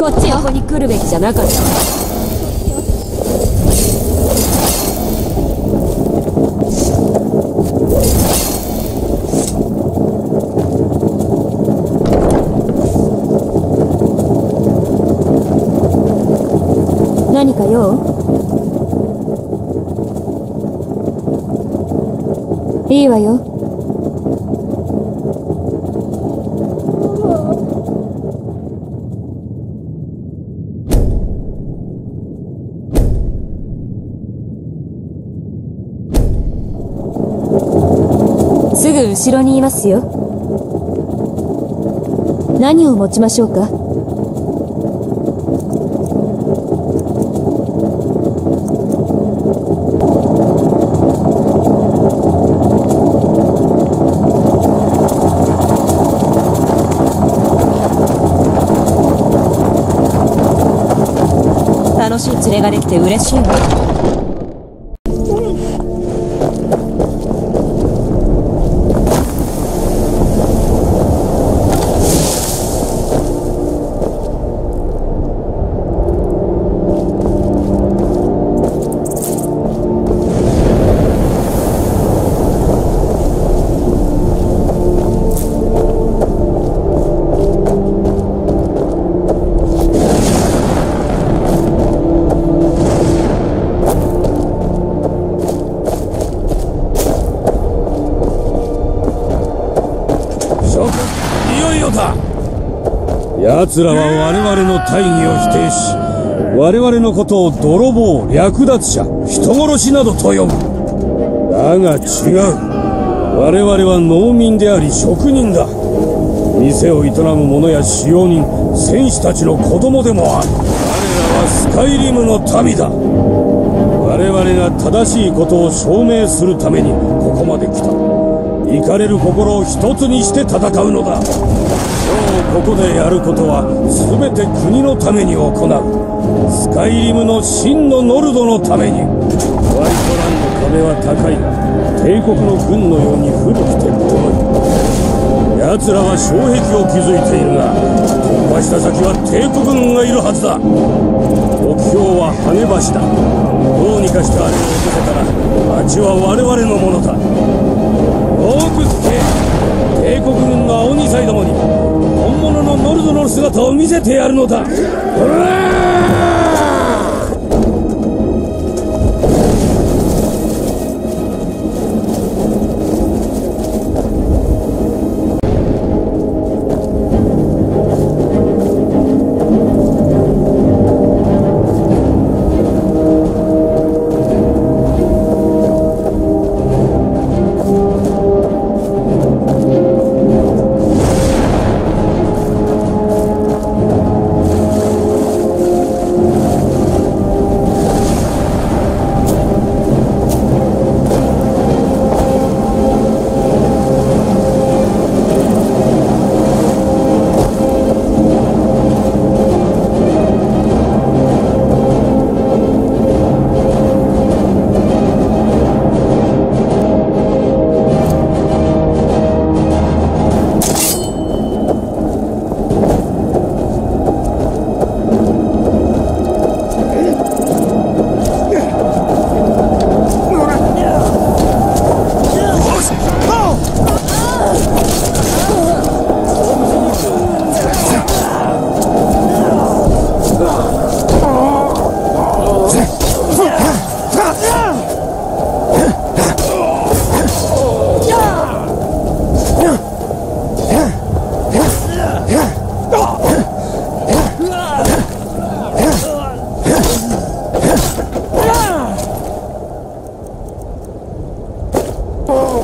こっちよここに来るべきじゃなかった。何か用？いいわよ。ぐ後ろにいますよ。何を持ちましょうか？楽しい連れができて嬉しいわ。奴らは我々の大義を否定し我々のことを泥棒略奪者人殺しなどと呼ぶ。だが違う。我々は農民であり職人だ。店を営む者や使用人戦士たちの子供でもある。我らはスカイリムの民だ。我々が正しいことを証明するためにここまで来た。怒れる心を一つにして戦うのだ。ここでやることは全て国のために行う。スカイリムの真のノルドのために。ホワイトランの壁は高い。が帝国の軍のように古くて脆い。奴らは障壁を築いているが突破した先は帝国軍がいるはずだ。目標は羽橋だ。どうにかしてあれを落とせたら町は我々のものだ。多くつけ帝国軍の青二歳どもに者のノルドの姿を見せてやるのだ。ほら Oh.